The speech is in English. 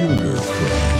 computer crash.